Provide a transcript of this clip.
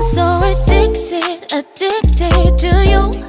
I'm so addicted, addicted to you.